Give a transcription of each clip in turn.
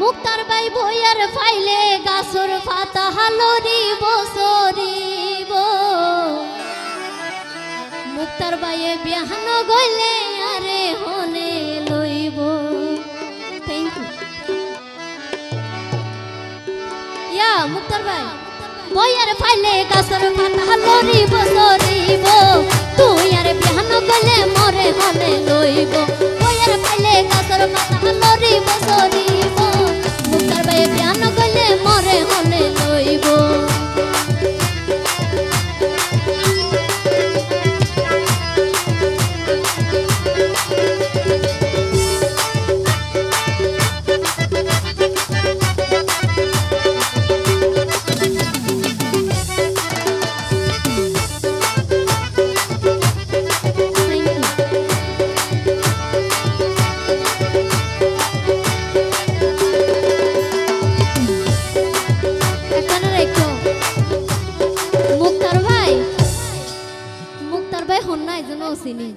মুক্তার by বইয়ার ফাইলে গাছর পাতা হালরিব সরিব মুক্তার বাইয়ে বিহান গইলে আরে হনে লইব। ইয়া, মুক্তার ভাই, বইয়ার ফাইলে গাছর পাতা হালরিব সরিব তুই আর বিহান গইলে মরে হনে লইব। বইয়ার ফাইলে গাছর পাতা হালরিব সরিব চিনি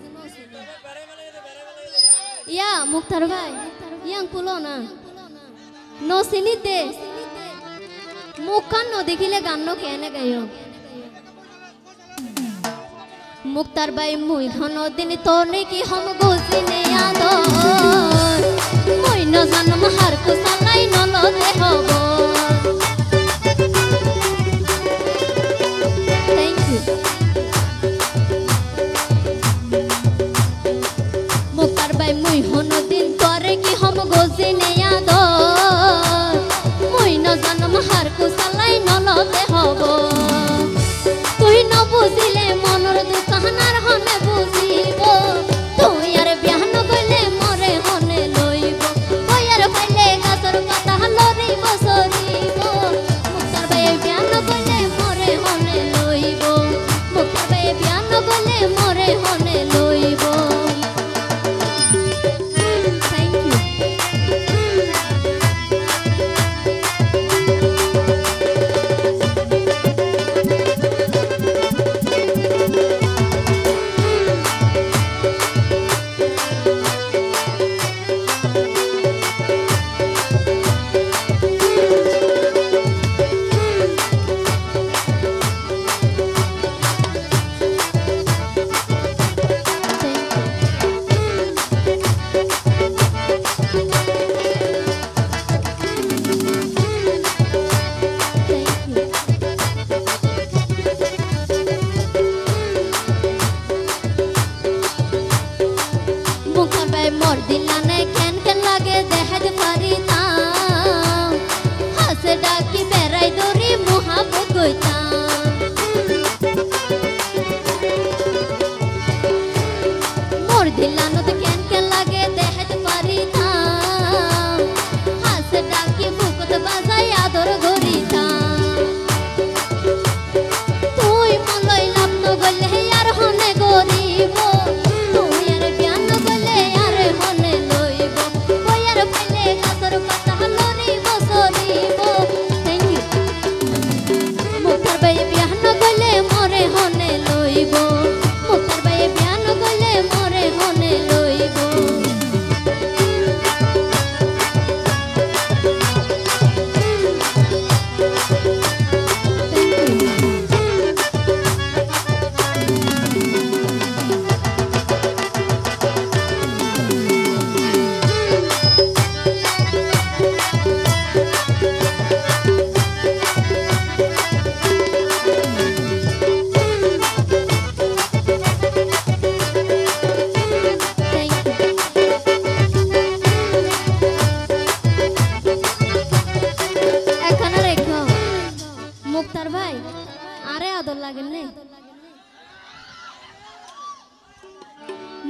ইয়া মুক্তার ভাই ইয়াং কুলো না ন চিনি দে মুখান ন দেখিলে গান কেনে গাইও মুক্তার বাই মুই হন দিন তোর নাকি হম গোসিনে আদর হব বাই মোর দিলানে কেন কেন লাগে দেখাত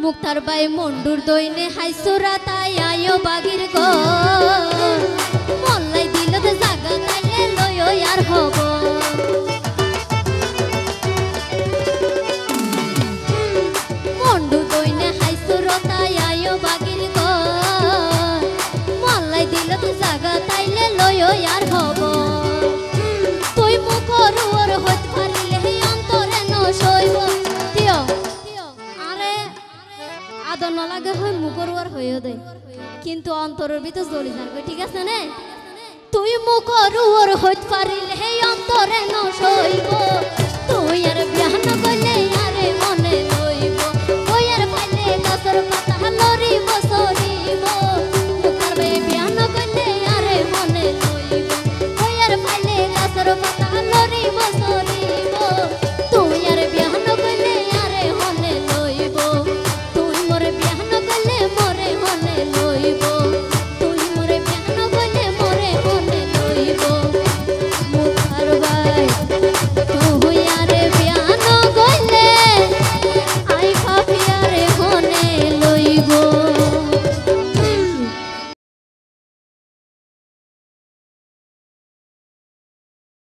মুক্তার বাই মন্ডুর দইনে হাইসুরা তাই আয়ো বাগির গো। মল্লাই দিল জাগা তাইলে লয় আর হব। মন্ডু হাইসুরা তাই আয়ো জাগা তাইলে লয় আর হব। আদর লাগে হয় মুখরুয়ার হইও দেয় কিন্তু অন্তরের ভিতর জ্বলি থাকবে, ঠিক আছে নে? তুই মুখরুয়ার হইতে পারিলে অন্তরে ন সইব